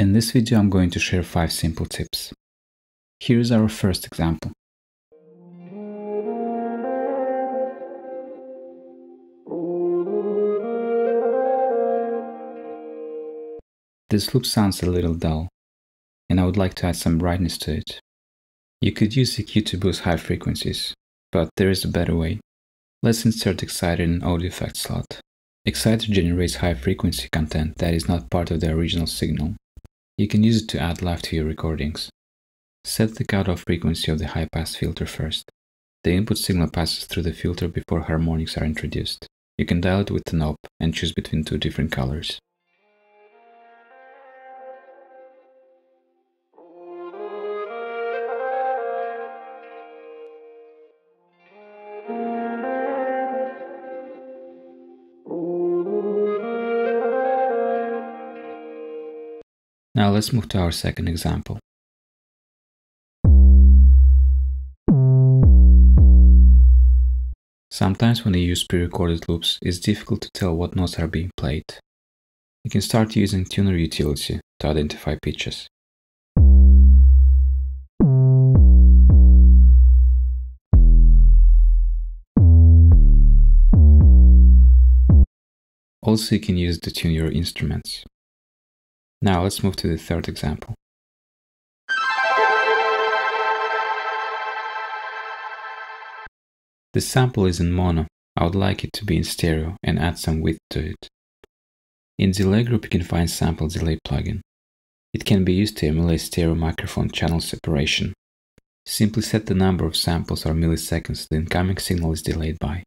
In this video I'm going to share 5 simple tips. Here is our first example. This loop sounds a little dull, and I would like to add some brightness to it. You could use EQ to boost high frequencies, but there is a better way. Let's insert Exciter in an audio effect slot. Exciter generates high frequency content that is not part of the original signal. You can use it to add life to your recordings. Set the cutoff frequency of the high pass filter first. The input signal passes through the filter before harmonics are introduced. You can dial it with the knob and choose between two different colors. Now let's move to our second example. Sometimes when you use pre-recorded loops, it's difficult to tell what notes are being played. You can start using Tuner utility to identify pitches. Also, you can use to tune your instruments. Now let's move to the third example. The sample is in mono. I would like it to be in stereo and add some width to it. In Delay Group you can find Sample Delay plugin. It can be used to emulate stereo microphone channel separation. Simply set the number of samples or milliseconds the incoming signal is delayed by.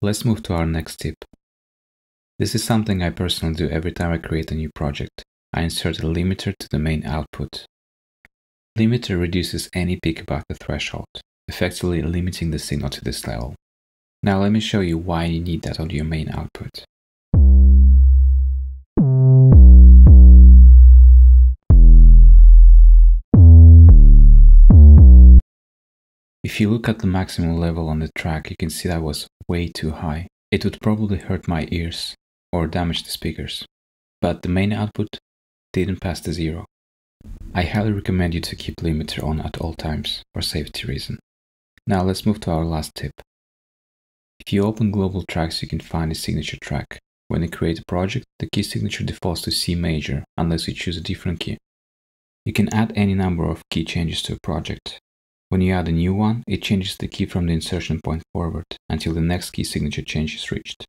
Let's move to our next tip. This is something I personally do every time I create a new project. I insert a limiter to the main output. Limiter reduces any peak above the threshold, effectively limiting the signal to this level. Now let me show you why you need that on your main output. If you look at the maximum level on the track, you can see that was way too high. It would probably hurt my ears or damage the speakers. But the main output didn't pass the zero. I highly recommend you to keep limiter on at all times for safety reason. Now let's move to our last tip. If you open global tracks, you can find a signature track. When you create a project, the key signature defaults to C major unless you choose a different key. You can add any number of key changes to a project. When you add a new one, it changes the key from the insertion point forward until the next key signature change is reached.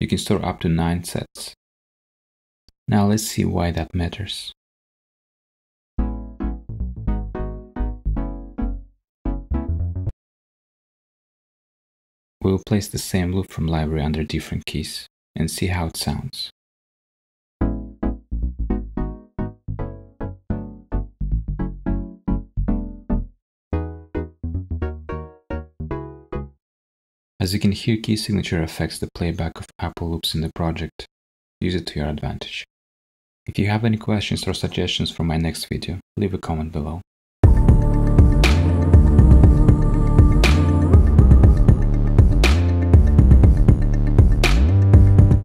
You can store up to 9 sets. Now let's see why that matters. We'll place the same loop from library under different keys and see how it sounds. As you can hear, key signature affects the playback of Apple loops in the project. Use it to your advantage. If you have any questions or suggestions for my next video, leave a comment below.